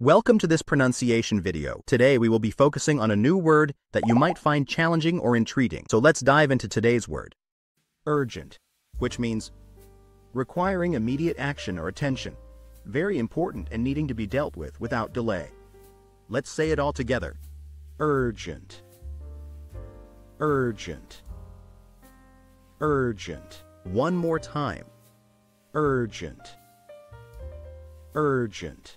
Welcome to this pronunciation video. Today we will be focusing on a new word that you might find challenging or intriguing. So let's dive into today's word. Urgent, which means requiring immediate action or attention, very important and needing to be dealt with without delay. Let's say it all together. Urgent. Urgent. Urgent. One more time. Urgent. Urgent.